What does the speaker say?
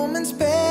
moments better.